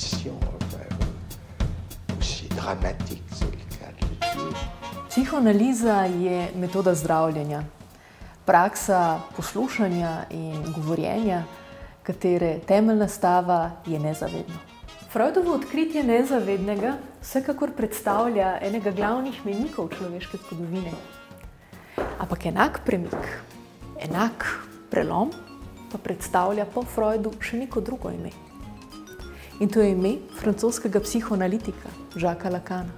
transition euh, aussi dramatique, c'est le cas de le dire. Psihoanaliza je metoda zdravljenja, praksa poslušanja in govorjenja, katere temeljna stava je nezavedno. Freudovo odkritje nezavednega vsekakor predstavlja enega glavnih menikov človeške zgodovine. Ampak enak premik, enak prelom pa predstavlja po Freudu še neko drugo ime. In to je ime francoskega psihoanalitika Žaka Lacana.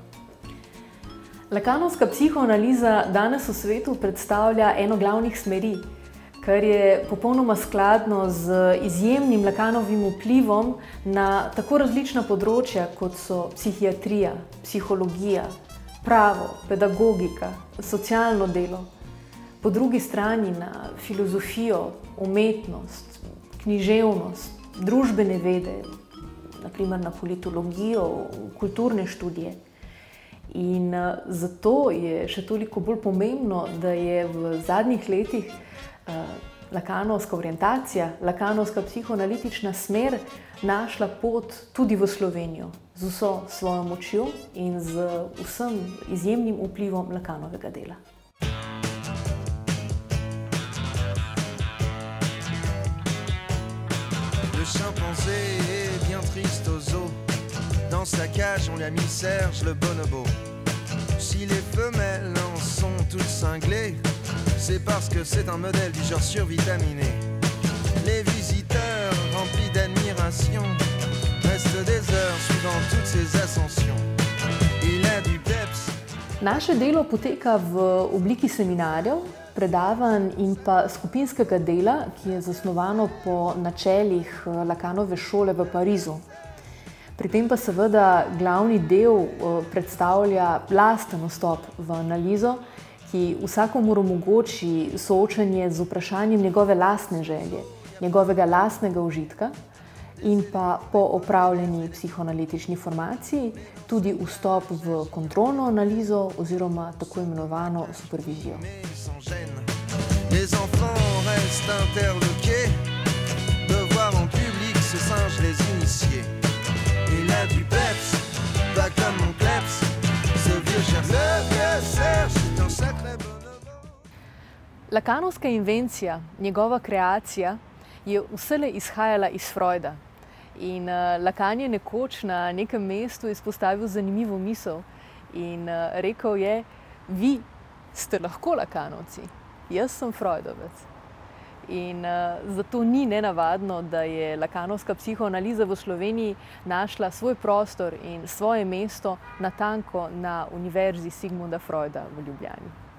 Lakanovska psihoanaliza danes v svetu predstavlja eno glavnih smeri, kar je popolnoma skladno z izjemnim Lakanovim vplivom na tako različna področja, kot so psihiatrija, psihologija, pravo, pedagogika, socialno delo, po drugi strani na filozofijo, umetnost, književnost, družbene vede, naprimer na politologijo, kulturne študije. In uh, zato je še toliko bolj pomembno, da je v zadnjih letih uh, lakanovska orientacija, lakanovska psihoanalitična smer našla pot tudi v Slovenijo z vso svojo močjo in z vsem izjemnim vplivom lakanovega dela. Le chimpanzé est triste aux os. Dans sa cage, on lui a mis Serge le bonobo. Si les femelles en sont toutes cinglées, c'est parce que c'est un modèle du genre survitaminé. Les visiteurs remplis d'admiration restent des heures suivant toutes ces ascensions. Il a du peps. Naše delo poteka v obliki predavanj in pa skupinskega dela, ki je zasnovano po načelih eh, Lakanove šole v Parizu. Pri tem pa seveda glavni del eh, predstavlja lasten vstop v analizo, ki vsakomur omogoči soočanje z vprašanjem njegove lastne želje, njegovega lastnega užitka in pa po opravljeni psihoanalitični formaciji tudi vstop v kontrolno analizo oziroma tako imenovano supervizijo. Les enfants restent interloqués de voir en public ce singe les initier. Il a du peps, pas comme mon kleps, ce vieux cher Le vieux Serge, c'est un sacré bonobo. Lakanovska invencija, njegova kreacija, je vselej izhajala iz Freuda. In uh, Lakan je nekoč na nekem mestu izpostavil zanimivo misel in uh, rekel je: Vi ste lahko Lakanovci, jaz sem Freudovec. In uh, zato ni nenavadno, da je Lakanovska psihoanaliza v Sloveniji našla svoj prostor in svoje mesto natanko na Univerzi Sigmunda Freuda v Ljubljani.